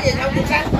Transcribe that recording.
点，来，五三。